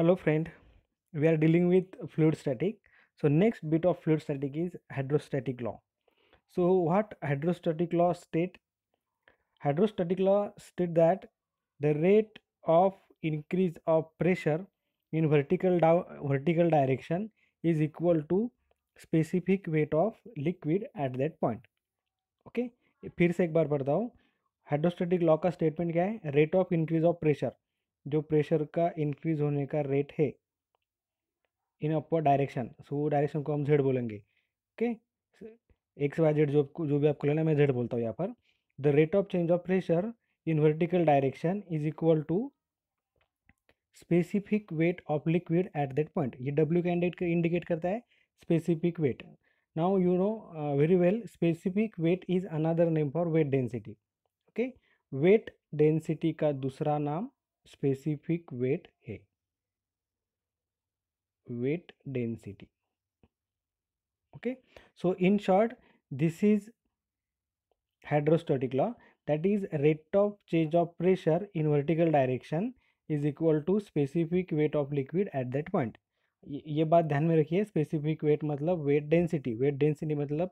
Hello friend, we are dealing with fluid static. So next bit of fluid static is hydrostatic law. So what hydrostatic law state? Hydrostatic law state that the rate of increase of pressure in vertical down, vertical direction is equal to specific weight of liquid at that point. Okay फिर से एक बार पढ़ता हूँ hydrostatic law का statement क्या है rate of increase of pressure जो pressure का इंक्रीज होने का रेट है इन अपर डायरेक्शन सो वो डायरेक्शन को हम जेड बोलेंगे ओके एक्स वाई जेड जो जो भी आपको लेना मैं जेड बोलता हूँ यहाँ पर। The rate of change of pressure in vertical direction is equal to specific weight of liquid at that point ये डब्ल्यू का इंडिकेट करता है specific weight now you know very well specific weight is is name for weight density okay weight density का दूसरा नाम specific weight है weight density okay so in short this is hydrostatic law that is rate of change of pressure in vertical direction is equal to specific weight of liquid at that point ये बात ध्यान में रखिए specific weight मतलब weight density weight density मतलब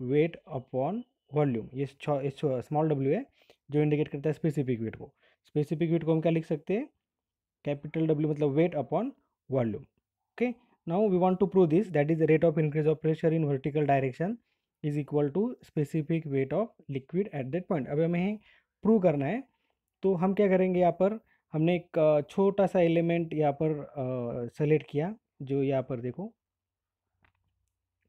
weight upon volume ये small W है, जो इंडिकेट करता है स्पेसिफिक वेट को। स्पेसिफिक वेट को हम क्या लिख सकते हैं? कैपिटल डब्ल्यू मतलब weight upon volume okay now we want to prove this that is the rate of increase of pressure in vertical direction is equal to specific weight of liquid at that point अब हमें prove करना है। तो हम क्या करेंगे यहाँ पर? हमने एक छोटा सा एलिमेंट यहाँ पर सेलेक्ट किया, जो यहाँ पर देखो।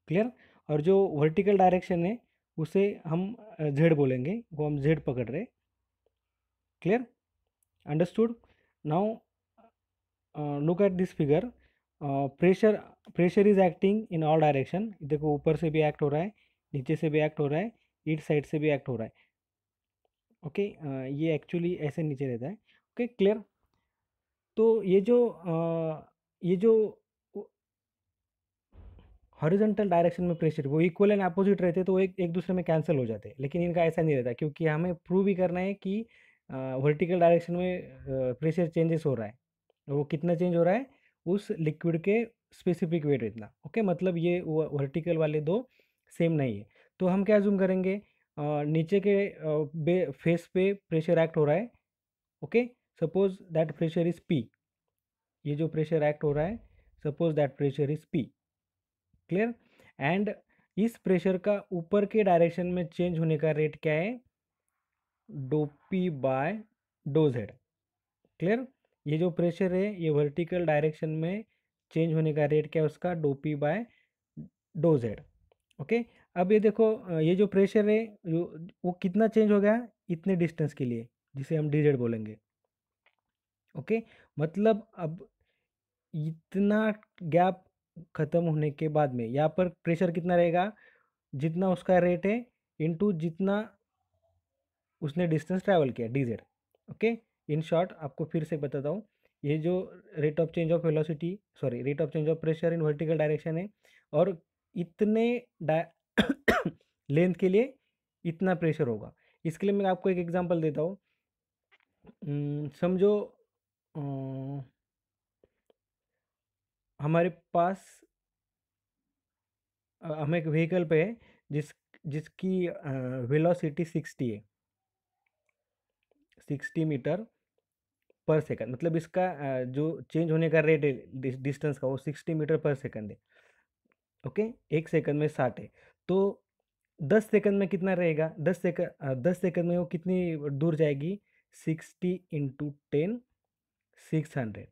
क्लियर और जो वर्टिकल डायरेक्शन है, उसे हम जेड बोलेंगे, वो हम जेड पकड़ रहे clear understood now look at this figure pressure pressure is acting in all direction देखो ऊपर से भी एक्ट हो रहा है नीचे से भी एक्ट हो रहा है ईट साइड से भी एक्ट हो रहा है। ओके okay, uh, ये एक्चुअली ऐसे नीचे रहता है। ओके okay, क्लियर तो ये जो uh, ये जो हॉरिजेंटल डायरेक्शन में प्रेशर वो इक्वल एंड अपोजिट रहते तो वो एक एक दूसरे में कैंसिल हो जाते लेकिन इनका ऐसा नहीं रहता क्योंकि हमें प्रूव भी करना है कि वर्टिकल डायरेक्शन में प्रेशर चेंजेस हो रहा है। वो कितना चेंज हो रहा है? उस लिक्विड के स्पेसिफिक वेट इतना। ओके मतलब ये वर्टिकल वाले दो सेम नहीं है। तो हम क्या जूम करेंगे? नीचे के बे फेस पे प्रेशर एक्ट हो रहा है। Okay suppose that pressure is P ये जो प्रेशर एक्ट हो रहा है suppose that pressure is P clear and इस प्रेशर का ऊपर के डायरेक्शन में चेंज होने का रेट क्या है? D P by d Z clear? ये जो प्रेशर है, ये वर्टिकल डायरेक्शन में चेंज होने का रेट क्या है उसका? D P by d Z okay? अब ये देखो ये जो प्रेशर है, जो, वो कितना चेंज हो गया? इतने डिस्टेंस के लिए, जिसे हम डी जेड बोलेंगे। ओके? मतलब अब इतना गैप ख़त्म होने के बाद में, यहाँ पर प्रेशर कितना रहेगा? जितना उसका रेट है, इनटू जितना उसने डिस्टेंस ट्रैवल किया D Z okay? In short आपको फिर से बताता हूँ, ये जो rate of change of velocity, sorry, rate of change of pressure in vertical direction है और इतने लेंथ के लिए इतना प्रेशर होगा। इसके लिए मैं आपको एक एग्जांपल देता हूँ। समझो हमारे पास हम एक व्हीकल पे है, जिस, जिसकी वेलोसिटी सिक्सटी है। सिक्सटी मीटर पर सेकंड मतलब इसका जो चेंज होने का रेट है डिस्टेंस का वो सिक्सटी मीटर पर सेकंड है। ओके? एक सेकंड में साठ है। तो दस सेकंड में कितना रहेगा? दस सेकंड दस सेकंड में वो कितनी दूर जाएगी? Sixty into ten, six hundred.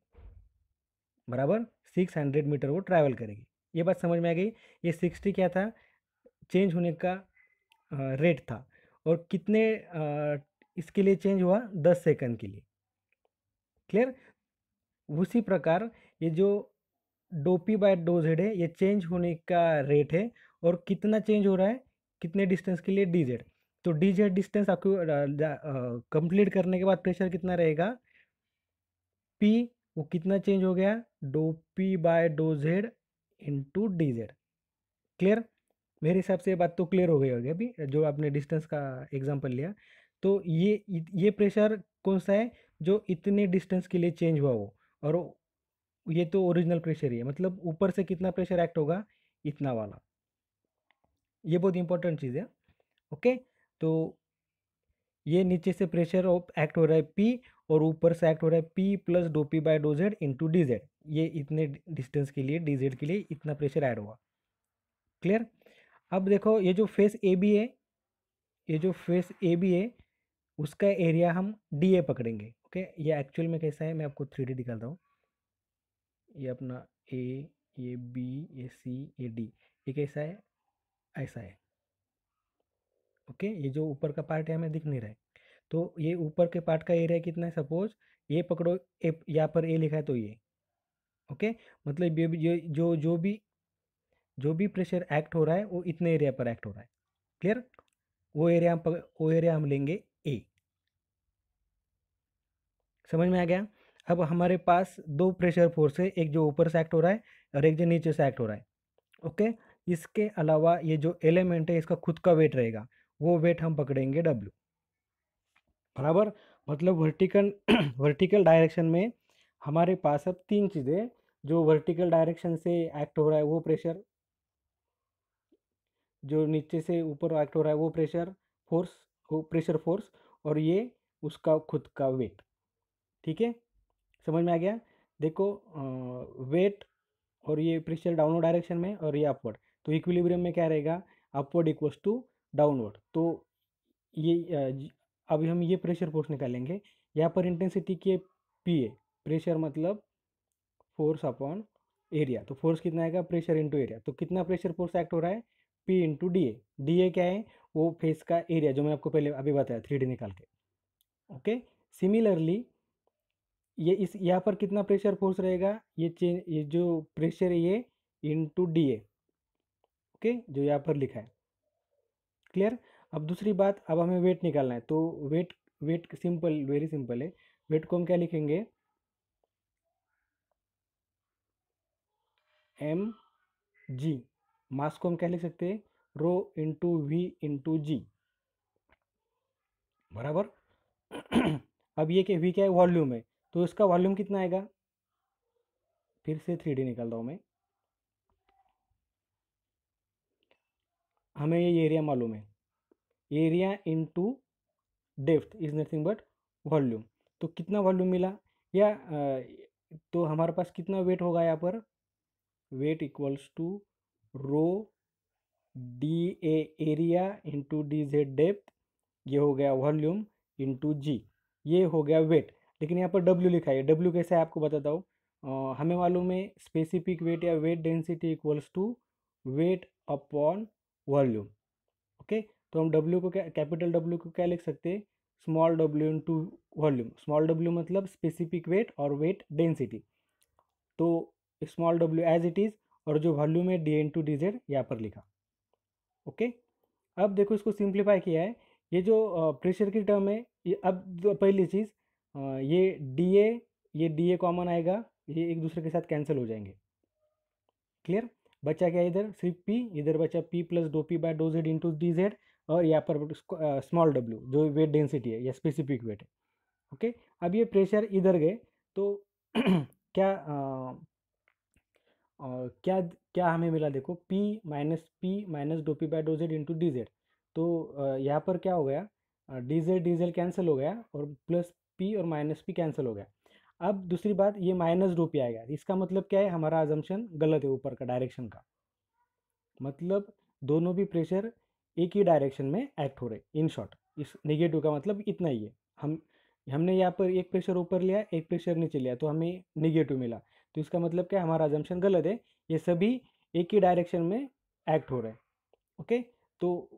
बराबर? सिक्स हंड्रेड मीटर वो ट्रैवल करेगी। ये बात समझ में आ गई? ये सिक्सटी क्या था? चेंज होने का रेट था। और कितने इसके लिए चेंज हुआ दस सेकंड के लिए। क्लियर? उसी प्रकार ये जो डोपी बाय डो जेड है, ये चेंज होने का रेट है और कितना चेंज हो रहा है? कितने डिस्टेंस के लिए? डी जेड तो डी जेड डिस्टेंस आपको कंप्लीट करने के बाद प्रेशर कितना रहेगा? पी वो कितना चेंज हो गया? Do P by do Z into D Z clear? मेरे हिसाब से ये बात तो क्लियर हो गई होगी अभी, जो आपने डिस्टेंस का एग्जांपल लिया। तो ये ये प्रेशर कौन सा है, जो इतने डिस्टेंस के लिए चेंज हुआ हो? और ये तो ओरिजिनल प्रेशर ही है मतलब ऊपर से कितना प्रेशर एक्ट होगा, इतना वाला। ये बहुत इंपॉर्टेंट चीज़ है, ओके? तो ये नीचे से प्रेशर ऑफ़ एक्ट हो रहा है पी और ऊपर से एक्ट हो रहा है P plus do P by do Z into D Z ये इतने डिस्टेंस के लिए डी जेड के लिए इतना प्रेशर ऐड हुआ। क्लियर? अब देखो, ये जो फेस ए बी है ये जो फेस ए बी है उसका एरिया हम डी ए पकड़ेंगे, ओके? ये एक्चुअल में कैसा है, मैं आपको थ्री डी दिखाता हूँ। ये अपना ए, ये बी, ये सी, ये डी, ये कैसा है? ऐसा है। ओके? ये जो ऊपर का पार्ट है, हमें दिख नहीं रहा है। तो ये ऊपर के पार्ट का एरिया कितना है, सपोज़ ये पकड़ो ए यहाँ पर ए लिखा है तो ये, ओके? मतलब ये ये जो जो भी जो भी प्रेशर एक्ट हो रहा है, वो इतने एरिया पर एक्ट हो रहा है। क्लियर? वो एरिया हम वो एरिया हम लेंगे समझ में आ गया? अब हमारे पास दो प्रेशर फोर्स है, एक जो ऊपर से एक्ट हो रहा है और एक जो नीचे से एक्ट हो रहा है, ओके? इसके अलावा ये जो एलिमेंट है, इसका खुद का वेट रहेगा, वो वेट हम पकड़ेंगे डब्ल्यू बराबर? मतलब वर्टिकल वर्टिकल डायरेक्शन में हमारे पास अब तीन चीज़ें, जो वर्टिकल डायरेक्शन से एक्ट हो रहा है, वो प्रेशर, जो नीचे से ऊपर एक्ट हो रहा है, वो प्रेशर फोर्स, वो प्रेशर फोर्स, और ये उसका खुद का वेट। ठीक है? समझ में आ गया? देखो वेट और ये प्रेशर डाउनवर्ड डायरेक्शन में और ये अपवर्ड तो इक्विलिब्रियम में क्या रहेगा? अपवर्ड इक्वल्स टू डाउनवर्ड तो ये अभी हम ये प्रेशर फोर्स निकालेंगे। यहाँ पर इंटेंसिटी के पी ए प्रेशर मतलब फोर्स अपॉन एरिया तो फोर्स कितना आएगा? प्रेशर इंटू एरिया तो कितना प्रेशर फोर्स एक्ट हो रहा है? P into D A D A क्या है? वो फेस का एरिया जो मैं आपको पहले अभी बताया थ्री डी निकाल के। ओके सिमिलरली ये इस, यहाँ पर कितना प्रेशर फोर्स रहेगा? ये चेंज ये जो प्रेशर है ये इंटू डी ओके? जो यहाँ पर लिखा है। क्लियर? अब दूसरी बात, अब हमें वेट निकालना है। तो weight weight simple, very simple है। वेट को हम क्या लिखेंगे? M G. मास को हम क्या लिख सकते हैं? Rho into V into G. बराबर? अब ये क्या वी क्या है? वॉल्यूम है। तो इसका वॉल्यूम कितना आएगा? फिर से थ्री डी निकालता हूँ मैं। हमें ये एरिया मालूम है। Area into depth is nothing but volume तो कितना वॉल्यूम मिला? या तो हमारे पास कितना वेट होगा यहाँ पर? Weight equals to rho D A area into D Z depth ये हो गया वॉल्यूम इंटू जी ये हो गया वेट लेकिन यहाँ पर डब्ल्यू लिखा है। डब्ल्यू कैसे है आपको बताता हूँ। हमें मालूम है स्पेसिफिक वेट या weight density equals to weight upon volume okay तो हम डब्ल्यू को क्या कैपिटल डब्ल्यू को क्या लिख सकते हैं? Small W into volume small W मतलब स्पेसिफिक वेट और वेट डेंसिटी तो small W as it is और जो वॉल्यूम है D into D Z यहाँ पर लिखा ओके अब देखो इसको सिंप्लीफाई किया है। ये जो प्रेशर की टर्म है, ये अब पहली चीज़ ये डी ए ये डी ए कॉमन आएगा ये एक दूसरे के साथ कैंसिल हो जाएँगे। क्लियर बचा क्या इधर? सिर्फ़ पी इधर बचा P plus do P by do Z into D Z और यहाँ पर स्मॉल डब्ल्यू जो वेट डेंसिटी है या स्पेसिफिक वेट है। ओके अब ये प्रेशर इधर गए तो क्या आ, आ, क्या क्या हमें मिला देखो? P minus P minus do P by do Z into D Z तो यहाँ पर क्या हो गया? डी जेड डी कैंसिल हो गया और प्लस पी और माइनस पी कैंसिल हो गया। अब दूसरी बात, ये माइनस डो पी आएगा। इसका मतलब क्या है? हमारा अजम्पन गलत है ऊपर का डायरेक्शन का। मतलब दोनों भी प्रेशर एक ही डायरेक्शन में एक्ट हो रहे इन शॉर्ट इस नेगेटिव का मतलब इतना ही है। हम, हमने यहाँ पर एक प्रेशर ऊपर लिया, एक प्रेशर नीचे लिया तो हमें निगेटिव मिला। तो इसका मतलब क्या हमारा अजम्पन गलत है। ये सभी एक ही डायरेक्शन में एक्ट हो रहे हैं। ओके तो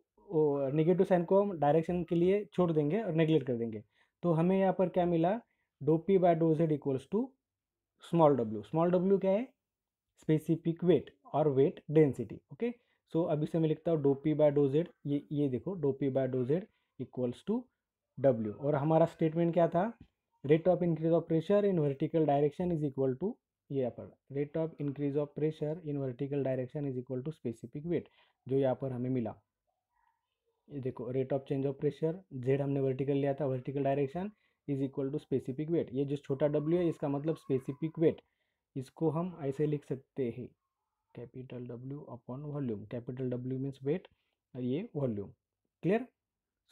निगेटिव साइन को हम डायरेक्शन के लिए छोड़ देंगे और नेग्लेक्ट कर देंगे। तो हमें यहाँ पर क्या मिला? Do P by do Z equals to small W small W क्या है? स्पेसिफिक वेट और वेट डेंसिटी ओके सो अभी से मैं लिखता हूँ do P by do Z ये ये देखो do P by do Z equals to W और हमारा स्टेटमेंट क्या था? Rate of increase of pressure in vertical direction is equal to ये यहाँ पर rate of increase of pressure in vertical direction is equal to specific weight जो यहाँ पर हमें मिला। ये देखो rate of change of pressure Z हमने वर्टिकल लिया था vertical direction is equal to specific weight ये जो छोटा डब्ल्यू है, इसका मतलब स्पेसिफिक वेट इसको हम ऐसे लिख सकते हैं capital W upon volume capital W means weight और ये वॉल्यूम क्लियर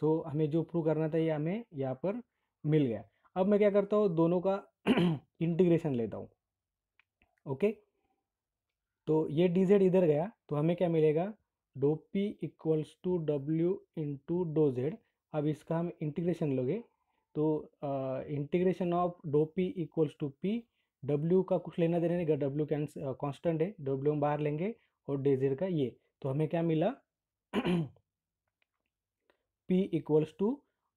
सो हमें जो प्रूव करना था, ये हमें यहाँ पर मिल गया. अब मैं क्या करता हूँ, दोनों का इंटीग्रेशन लेता हूँ. ओके तो ये डी जेड इधर गया तो हमें क्या मिलेगा? Do P equals to W into do Z, अब इसका हम इंटीग्रेशन लोगे तो integration of do P equals to P, W का कुछ लेना देना नहीं डब्ल्यू कैंस कांस्टेंट है, डब्ल्यू हम बाहर लेंगे और डे जेड का ये तो हमें क्या मिला? P equals to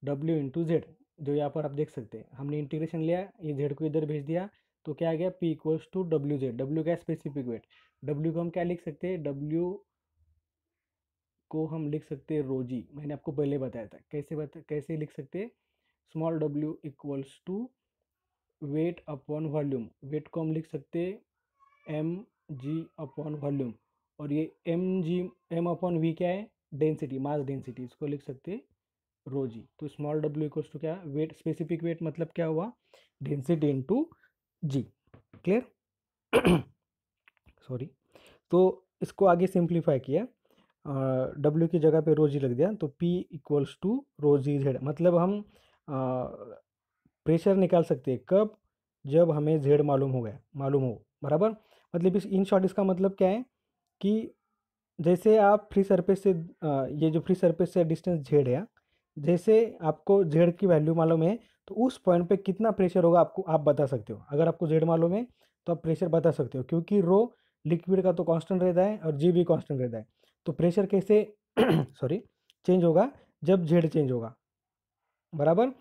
W into Z, जो यहाँ पर आप देख सकते हैं। हमने इंटीग्रेशन लिया, ये जेड को इधर भेज दिया तो क्या आ गया? P equals to W Z, W क्या स्पेसिफिक वेट डब्ल्यू को हम क्या लिख सकते हैं? डब्ल्यू को हम लिख सकते हैं रोजी, मैंने आपको पहले बताया था। कैसे बता, कैसे लिख सकते हैं? Small W equals to weight upon volume. Weight को हम लिख सकते एम जी अपॉन वॉल्यूम। और ये M G, M upon V क्या है? डेंसिटी, मास डेंसिटी, इसको लिख सकते हैं रो तो स्मॉल डब्ल्यू इक्वल्स टू क्या? वेट, स्पेसिफिक वेट मतलब क्या हुआ? Density into G. Clear? Sorry. तो इसको आगे सिंप्लीफाई किया। डब्ल्यू की जगह पे रोजी लग दिया तो P equals to rho G Z मतलब हम प्रेशर निकाल सकते हैं कब? जब हमें जेड मालूम हो गया, मालूम हो, बराबर? मतलब इस, इन शॉर्ट इसका मतलब क्या है? कि जैसे आप फ्री सरफेस से ये जो फ्री सरफेस से डिस्टेंस जेड है, जैसे आपको जेड की वैल्यू मालूम है तो उस पॉइंट पे कितना प्रेशर होगा आपको, आप बता सकते हो। अगर आपको जेड मालूम है तो आप प्रेशर बता सकते हो, क्योंकि रो लिक्विड का तो कांस्टेंट रहता है और जी भी कांस्टेंट रहता है। तो प्रेशर कैसे सॉरी चेंज होगा जब जेड चेंज होगा। बराबर?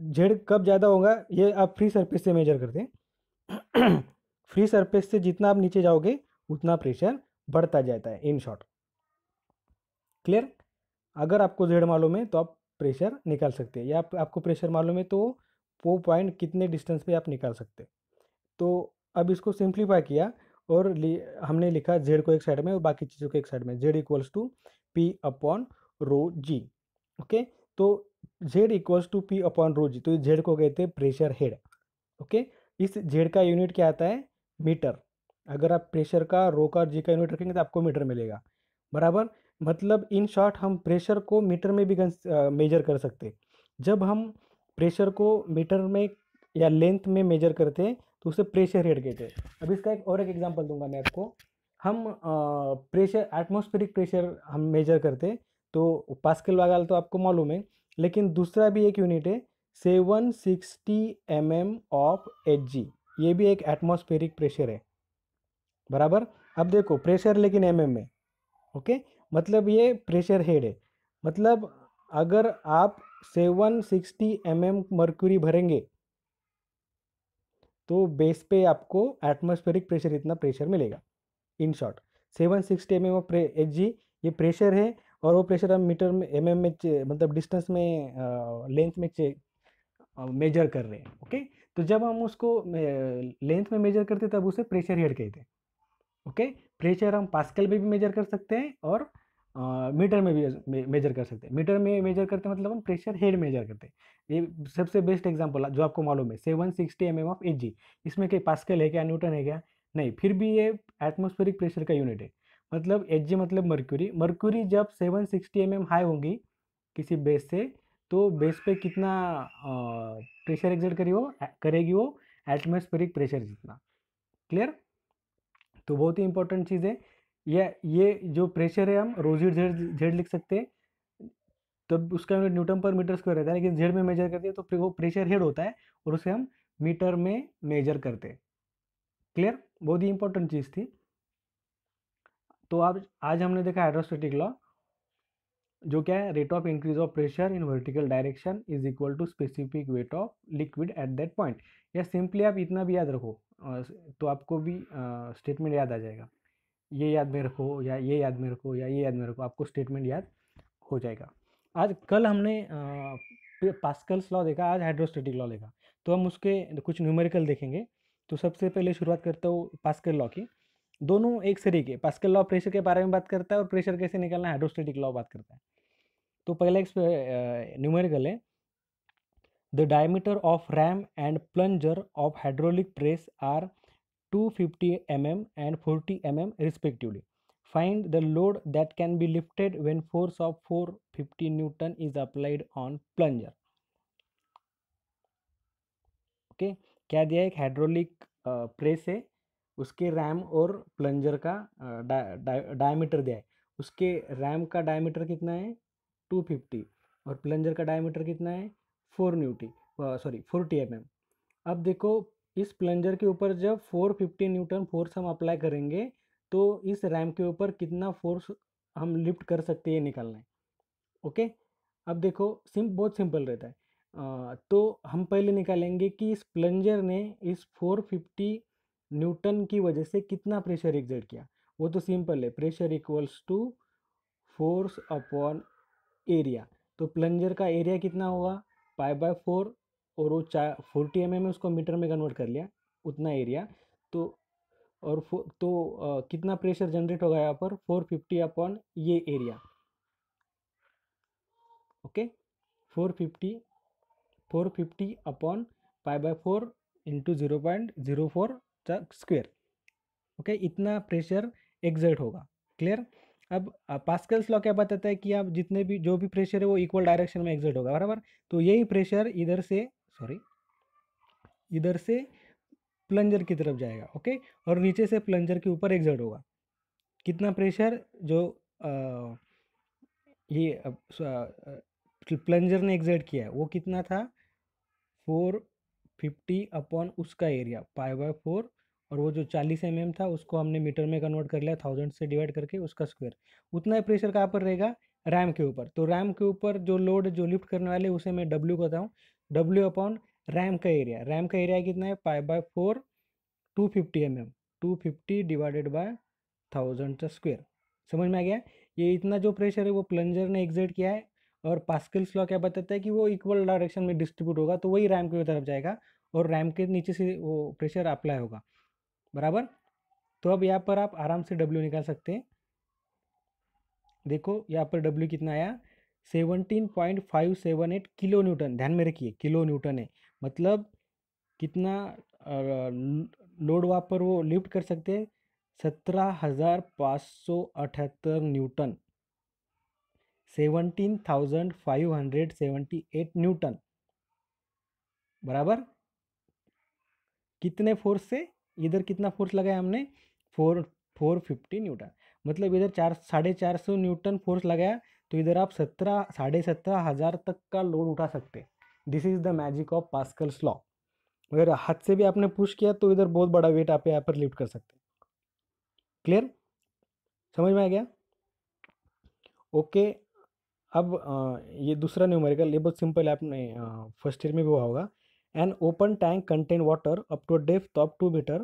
जेड कब ज़्यादा होगा ये आप फ्री सरफेस से मेजर करते हैं। फ्री सरफेस से जितना आप नीचे जाओगे उतना प्रेशर बढ़ता जाता है इन शॉर्ट। क्लियर? अगर आपको जेड मालूम है तो आप प्रेशर निकाल सकते हैं। या आप, आपको प्रेशर मालूम है तो वो पॉइंट कितने डिस्टेंस पे आप निकाल सकते हैं। तो अब इसको सिंप्लीफाई किया और हमने लिखा जेड को एक साइड में और बाकी चीज़ों को एक साइड में Z equals to P upon rho G okay तो Z equals to P upon rho G तो जेड को कहते हैं प्रेशर हेड ओके इस जेड का यूनिट क्या आता है? मीटर अगर आप प्रेशर का रो का जी का यूनिट रखेंगे तो आपको मीटर मिलेगा, बराबर? मतलब इन शॉर्ट हम प्रेशर को मीटर में भी मेजर कर सकते जब हम प्रेशर को मीटर में या लेंथ में मेजर करते हैं तो उसे प्रेशर हेड कहते हैं अब इसका एक और एक एग्ज़ाम्पल दूँगा मैं आपको। हम प्रेशर एटमोस्फेरिक प्रेशर हम मेजर करते तो पास्कल वागल तो आपको मालूम है, लेकिन दूसरा भी एक यूनिट है seven sixty M M of H G ये भी एक एटमॉस्फेरिक प्रेशर है। बराबर? अब देखो प्रेशर लेकिन एम एम में ओके? मतलब ये प्रेशर हेड है। मतलब अगर आप 760 एम एम मर्क्यूरी भरेंगे तो बेस पे आपको एटमोस्फेरिक प्रेशर इतना प्रेशर मिलेगा। In short seven sixty M M of H G ये प्रेशर है और वो प्रेशर हम मीटर में एम एम में मतलब डिस्टेंस में लेंथ में मेजर कर रहे हैं ओके तो जब हम उसको लेंथ में मेजर करते तब उसे प्रेशर हेड कहते हैं ओके प्रेशर हम पास्कल में भी मेजर कर सकते हैं और मीटर में भी मेजर कर सकते हैं। मीटर में मेजर करते मतलब हम प्रेशर हेड मेजर करते हैं। ये सबसे बेस्ट एग्जांपल जो आपको मालूम है, seven sixty M M of H G. इसमें कहीं पास्कल है क्या, न्यूटन है क्या? नहीं, फिर भी ये एटमोस्फेरिक प्रेशर का यूनिट है। मतलब एच जी मतलब मर्क्यूरी। मर्क्यूरी जब seven sixty M M high होंगी किसी बेस से तो बेस पे कितना प्रेशर एग्जर्ट करी वो करेगी वो एटमोस्फेरिक प्रेशर जितना। क्लियर? तो बहुत ही इंपॉर्टेंट चीज़ है। ये ये जो प्रेशर है हम रोजी जेड जेड लिख सकते हैं। तब उसका unit newton per metre square रहता है, लेकिन जेड में मेजर करते हैं तो वो प्रेशर हेड होता है और उसे हम मीटर में मेजर करते हैं। क्लियर? बहुत ही इंपॉर्टेंट चीज़ थी। तो आप आज हमने देखा हाइड्रोस्टेटिक लॉ जो क्या है? Rate of increase of pressure in vertical direction is equal to specific weight of liquid at that point या सिंपली आप इतना भी याद रखो तो आपको भी स्टेटमेंट याद आ जाएगा। ये याद में रखो या ये याद में रखो या ये याद में रखो आपको स्टेटमेंट याद हो जाएगा। आज कल हमने पास्कल्स लॉ देखा, आज हाइड्रोस्टेटिक लॉ देखा। तो हम उसके कुछ न्यूमेरिकल देखेंगे। तो सबसे पहले शुरुआत करता हूँ पास्कल लॉ की। दोनों एक सरीके पास्कल लॉ प्रेशर के बारे में बात करता है और प्रेशर कैसे निकलना है हाइड्रोस्टेटिक लॉ बात करता है। तो पहला एक न्यूमेरिकल है। The diameter of ram and plunger of hydraulic press are 250 mm M M mm respectively. Find the load that can be lifted when force of 450 newton is applied on plunger. Okay क्या दिया एक hydraulic press है? उसके RAM और plunger का diameter दिया है। उसके रैम का डायमीटर कितना है? टू फिफ्टी और प्लंजर का डायमीटर कितना है? Four ninety sorry forty M M अब देखो इस प्लंजर के ऊपर जब 450 न्यूटन फोर्स हम अप्लाई करेंगे तो इस रैम के ऊपर कितना फोर्स हम लिफ्ट कर सकते हैं निकालना। है ओके? अब देखो सिम बहुत सिंपल रहता है। आ, तो हम पहले निकालेंगे कि इस प्लंजर ने इस 450 न्यूटन की वजह से कितना प्रेशर एग्जर्ट किया। वो तो सिंपल है pressure equals to force upon area. तो प्लंजर का एरिया कितना होगा पाई बाय फोर और वो चार फोर्टी एम एम उसको मीटर में कन्वर्ट कर लिया उतना एरिया। तो और तो आ, कितना प्रेशर जनरेट होगा यहाँ पर? फोर फिफ्टी अपॉन ये area. Okay? Four fifty four fifty upon pi by four into zero point zero four square. Okay? इतना प्रेशर एग्जर्ट होगा। क्लियर? अब पास्कल्स लॉ क्या बताता है कि आप जितने भी जो भी प्रेशर है वो इक्वल डायरेक्शन में एग्जर्ट होगा बराबर? तो यही प्रेशर इधर से सॉरी इधर से प्लंजर की तरफ़ जाएगा ओके? और नीचे से प्लंजर के ऊपर एग्जर्ट होगा। कितना प्रेशर जो आ, ये प्लंजर ने एग्जर्ट किया है वो कितना था? फोर फिफ्टी अपॉन उसका एरिया पाई बाय फोर और वो जो चालीस एम mm था उसको हमने मीटर में कन्वर्ट कर लिया थाउज़ेंड से डिवाइड करके उसका स्क्वायर उतना ही प्रेशर कहाँ पर रहेगा? रैम के ऊपर. तो रैम के ऊपर जो लोड जो लिफ्ट करने वाले उसे मैं डब्ल्यू कहता हूँ डब्ल्यू अपॉन रैम का एरिया रैम का एरिया कितना है? Pi by four two fifty M M two fifty divided by thousand का स्क्वेयर समझ में आ गया? ये इतना जो प्रेशर है, वो प्लंजर ने एग्जर्ट किया है और पास्कल्स लॉ क्या बताता है कि वो इक्वल डायरेक्शन में डिस्ट्रीब्यूट होगा तो वही रैम की तरफ़ जाएगा और रैम के नीचे से वो प्रेशर अप्लाई होगा। बराबर? तो अब यहाँ पर आप आराम से डब्ल्यू निकाल सकते हैं। देखो, यहाँ पर डब्ल्यू कितना आया? Seventeen point five seven eight kilo newton ध्यान में रखिए किलो न्यूटन है। मतलब कितना लोड वहाँ पर वो लिफ्ट कर सकते हैं? सत्रह हज़ार पाँच सौ अठहत्तर newton. Seventeen thousand five hundred seventy eight newton. बराबर? कितने फोर्स से? इधर कितना फोर्स लगाया हमने? Four four fifty newton. मतलब इधर चार, साढ़े चार सौ न्यूटन फोर्स लगाया तो इधर आप सत्रह, साढ़े सत्रह हज़ार तक का लोड उठा सकते this is the magic of Pascal's law अगर हाथ से भी आपने पुश किया तो इधर बहुत बड़ा वेट आप यहाँ पर लिफ्ट कर सकते क्लियर समझ में आ गया? ओके अब ये दूसरा न्यूमेरिकल ये बहुत सिंपल है, आपने फ़र्स्ट ईयर में भी हुआ होगा। An open tank contain water up to to a depth of 2 meter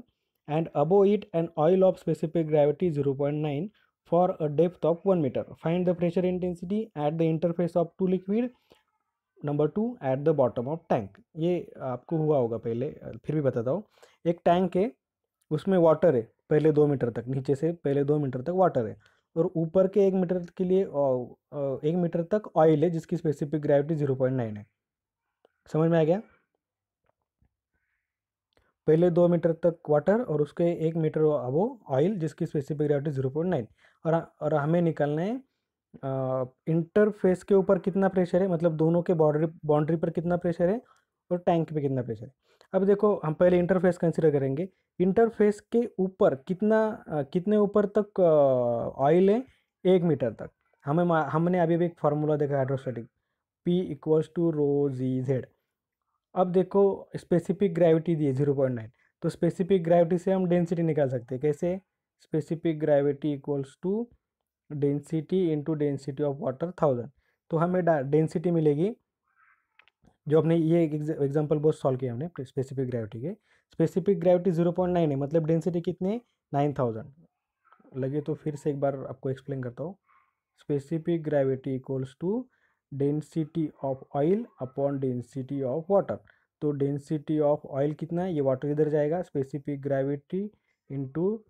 and above oil of specific gravity zero point 0.9 for a depth of 1 meter. Find the pressure intensity at the interface of two liquid. Number two at the bottom of tank ये आपको हुआ होगा पहले, फिर भी बताता हूँ। एक टैंक है, उसमें वाटर है, पहले दो मीटर तक, नीचे से पहले दो मीटर तक वाटर है। और ऊपर के एक मीटर के लिए एक मीटर तक ऑयल है, जिसकी specific gravity zero point nine है। समझ में आ गया? पहले दो मीटर तक वाटर और उसके एक मीटर वो ऑयल जिसकी specific gravity zero point nine और और हमें निकालना है इंटरफेस के ऊपर कितना प्रेशर है? मतलब दोनों के बाउंड्री बाउंड्री पर कितना प्रेशर है और टैंक पे कितना प्रेशर है? अब देखो, हम पहले इंटरफेस कंसिडर करेंगे। इंटरफेस के ऊपर कितना कितने ऊपर तक ऑयल है? एक मीटर तक। हमें हमने अभी भी एक फार्मूला देखा hydrostatic P equals to rho G Z अब देखो स्पेसिफिक ग्रेविटी दी है ज़ीरो पॉइंट नाइन तो स्पेसिफिक ग्रेविटी से हम डेंसिटी निकाल सकते हैं। कैसे? Specific gravity equals to density into density of water thousand तो हमें डेंसिटी मिलेगी, जो अपने ये एग्जांपल बहुत सॉल्व किया हमने स्पेसिफिक ग्रेविटी के। Specific gravity zero point nine है मतलब डेंसिटी कितनी? नाइन थाउज़ेंड लगे तो फिर से एक बार आपको एक्सप्लेन करता हूँ। Specific gravity equals to density of oil upon density of water तो डेंसिटी ऑफ़ ऑयल कितना है? ये वाटर इधर जाएगा? Specific gravity into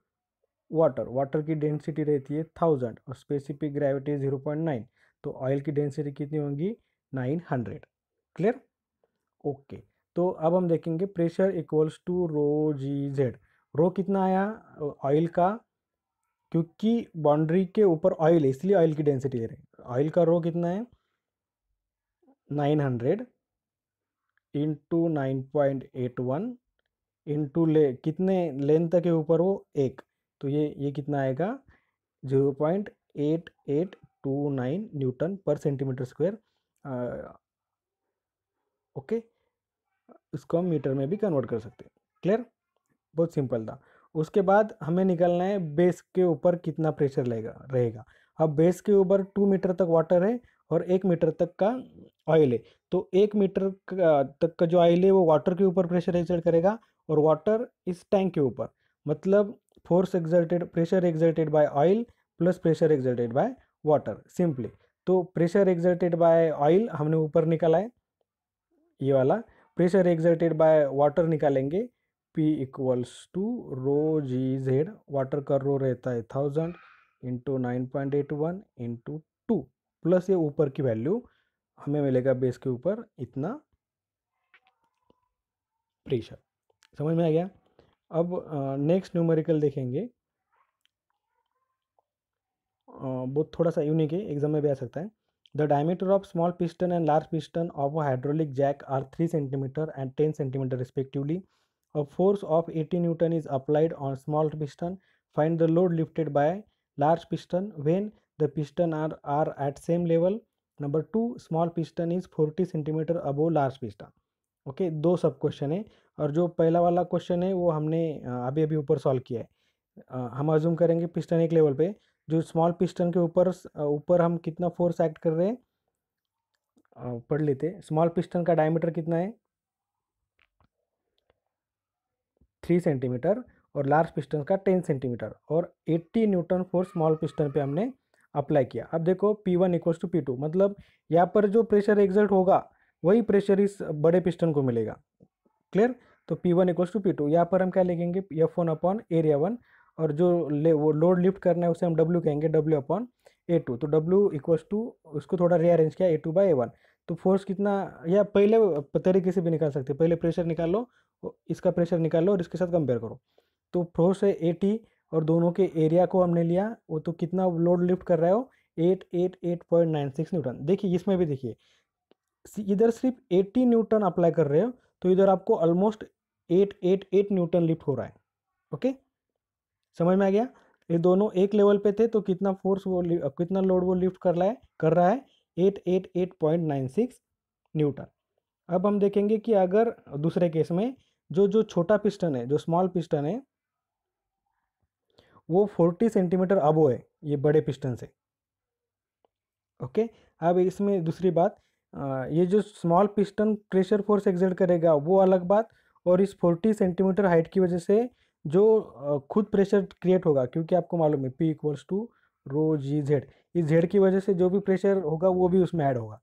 water water की डेंसिटी रहती है थाउज़ेंड और specific gravity zero point nine तो ऑयल की डेंसिटी कितनी होगी? नाइन हंड्रेड क्लियर ओके तो अब हम देखेंगे pressure equals to rho G Z rho कितना आया? ऑयल का, क्योंकि बाउंड्री के ऊपर ऑयल है, इसलिए ऑयल की डेंसिटी ले रहे ऑयल का रो कितना है? Nine hundred into nine point eight one into ले, कितने लेंथ के ऊपर वो एक? तो ये ये कितना आएगा? Zero point eight eight two nine newton per centimetre square okay इसको हम मीटर में भी कन्वर्ट कर सकते हैं। क्लियर बहुत सिंपल था। उसके बाद हमें निकलना है बेस के ऊपर कितना प्रेशर लेगा, रहेगा। अब बेस के ऊपर टू मीटर तक वाटर है और एक मीटर तक का ऑयल। है तो एक मीटर तक का जो ऑयल है, वो वाटर के ऊपर प्रेशर एक्सर्ट करेगा और वाटर इस टैंक के ऊपर। मतलब force exerted, pressure exerted by oil plus pressure exerted by water, simply. तो प्रेशर एक्सर्टेड बाय ऑयल हमने ऊपर निकाला है, ये वाला। प्रेशर एक्सर्टेड बाय वाटर निकालेंगे, P equals to rho G Z water का रो रहता है thousand into nine point eight one into two plus ये ऊपर की वैल्यू हमें मिलेगा बेस के ऊपर इतना प्रेशर समझ में आ गया? अब नेक्स्ट न्यूमेरिकल देखेंगे। बहुत थोड़ा सा यूनिक है एग्ज़ाम में भी आ सकता है। The diameter of small piston and large piston of hydraulic jack are three centimetre and ten centimetre respectively A force of 80 Newton is applied on small piston. Find the load lifted by large piston when the piston are, are at same level. Number two, small piston is 40 centimeter above large piston. Okay दो सब question है और जो पहला वाला question है वो हमने अभी अभी ऊपर सॉल्व किया है। हम अज्यूम करेंगे पिस्टन एक लेवल पे जो स्मॉल पिस्टन के ऊपर ऊपर हम कितना फोर्स एक्ट कर रहे हैं? पढ़ लेते स्मॉल पिस्टन का डायमीटर कितना है? थ्री सेंटीमीटर और लार्ज पिस्टन का टेन सेंटीमीटर और eighty newton force small piston पे हमने अप्लाई किया। अब देखो P one equals to P two मतलब यहाँ पर जो प्रेशर एग्जर्ट होगा, वही प्रेशर इस बड़े पिस्टन को मिलेगा। क्लियर तो P one equals to P two यहाँ पर हम क्या लिखेंगे? F one upon area one और जो ले, वो लोड लिफ्ट करना है, उसे हम डब्ल्यू कहेंगे डब्ल्यू अपॉन ए टू तो डब्ल्यू इक्वल्स टू उसको थोड़ा रीअरेंज किया A two by A one तो फोर्स कितना, या पहले तरीके से भी निकाल सकते पहले प्रेशर निकाल लो इसका प्रेशर निकाल लो और इसके साथ कंपेयर करो। तो फोर्स है एटी और दोनों के एरिया को हमने लिया, वो तो कितना लोड लिफ्ट कर रहे हो eight eight eight point nine six newton. देखिए, इसमें भी देखिए इधर सिर्फ़ एट्टी न्यूटन अप्लाई कर रहे हो तो इधर आपको almost eight eight eight newton lift हो रहा है। ओके? समझ में आ गया? ये दोनों एक लेवल पे थे तो कितना फोर्स वो कितना लोड वो लिफ्ट कर रहा है, कर रहा है eight eight eight point nine six newton. अब हम देखेंगे कि अगर, दूसरे केस में, जो जो छोटा पिस्टन है, जो स्मॉल पिस्टन है वो 40 सेंटीमीटर अबो है, ये बड़े पिस्टन से। ओके, अब इसमें दूसरी बात ये जो small piston pressure force exert करेगा, वो अलग बात, और इस 40 सेंटीमीटर हाइट की वजह से जो खुद प्रेशर क्रिएट होगा, क्योंकि आपको मालूम है P equals to rho G Z इस जेड की वजह से जो भी प्रेशर होगा, वो भी उसमें ऐड होगा।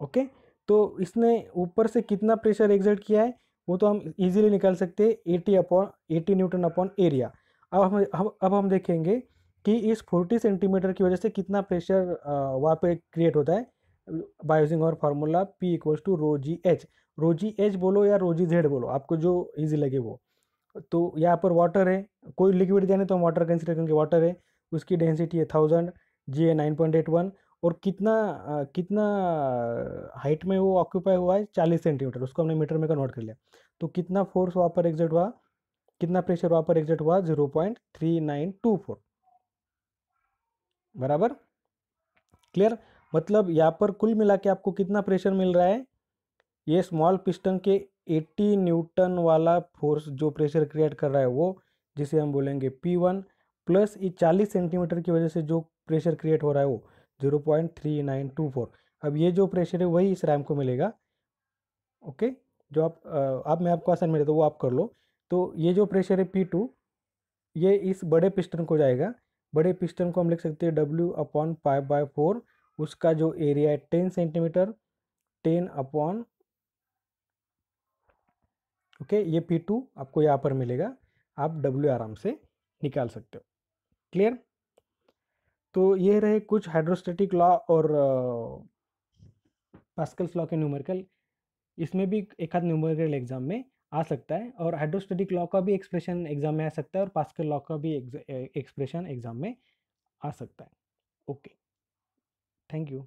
ओके तो इसने ऊपर से कितना प्रेशर एग्जर्ट किया है, वो तो हम इजीली निकाल सकते हैं eighty upon eighty newton upon area अब हम अब हम देखेंगे कि इस 40 सेंटीमीटर की वजह से कितना प्रेशर वहाँ पे क्रिएट होता है। बाय यूजिंग और formula P equals to rho g h rho g h बोलो या रो जी जेड बोलो आपको जो इजी लगे वो। तो यहाँ पर वाटर है कोई लिक्विड देने तो हम वाटर कंसिडर करेंगे वाटर है। उसकी डेंसिटी है थाउज़ेंड जी ए नाइन पॉइंट एट वन और कितना आ, कितना हाइट में वो ऑक्यूपाई हुआ है? चालीस सेंटीमीटर उसको हमने मीटर में कन्वर्ट कर लिया। तो कितना फोर्स वहाँ पर एग्जिट हुआ? कितना प्रेशर वहाँ पर एग्जर्ट हुआ? Zero point three nine two four बराबर? क्लियर मतलब यहाँ पर कुल मिला के आपको कितना प्रेशर मिल रहा है? ये स्मॉल पिस्टन के 80 न्यूटन वाला फोर्स जो प्रेशर क्रिएट कर रहा है वो, जिसे हम बोलेंगे P1 प्लस ये 40 सेंटीमीटर की वजह से जो प्रेशर क्रिएट हो रहा है वो zero point three nine two four अब ये जो प्रेशर है वही इस रैम को मिलेगा। ओके जो आप आप, मैं आपको आसान मिले तो वो आप कर लो। तो ये जो प्रेशर है पी टू ये इस बड़े पिस्टन को जाएगा। बड़े पिस्टन को हम लिख सकते हैं W upon five by four उसका जो एरिया है ten centimetre ten upon okay ये पी टू आपको यहाँ पर मिलेगा। आप डब्ल्यू आराम से निकाल सकते हो। क्लियर तो ये रहे कुछ हाइड्रोस्टेटिक लॉ और पास्कल्स लॉ के न्यूमेरिकल इसमें भी एक आध न्यूमेरिकल एग्ज़ाम में आ सकता है और हाइड्रोस्टेटिक लॉ का भी एक्सप्रेशन एग्ज़ाम में आ सकता है और पास्कल लॉ का भी एक्सप्रेशन एग्ज़ाम में आ सकता है। Okay thank you